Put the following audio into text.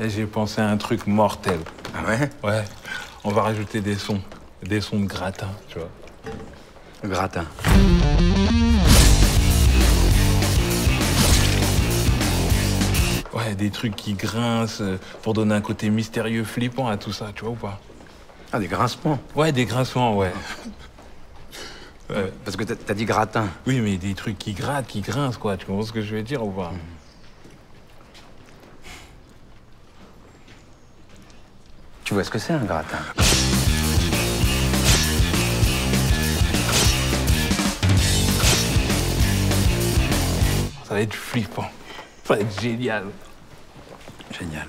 Eh, J'ai pensé à un truc mortel. Ah ouais? Ouais. On va rajouter des sons. Des sons de gratin, tu vois. Le gratin. Ouais, des trucs qui grincent euh, pour donner un côté mystérieux, flippant à tout ça, tu vois ou pas? Ah, des grincements. Ouais, des grincements, ouais. Ouais. Parce que t'as- t'as dit gratin. Oui, mais des trucs qui grattent, qui grincent, quoi. Tu comprends ce que je veux dire ou pas? Tu vois ce que c'est un gratin Ça va être flippant. Ça va être génial. Génial.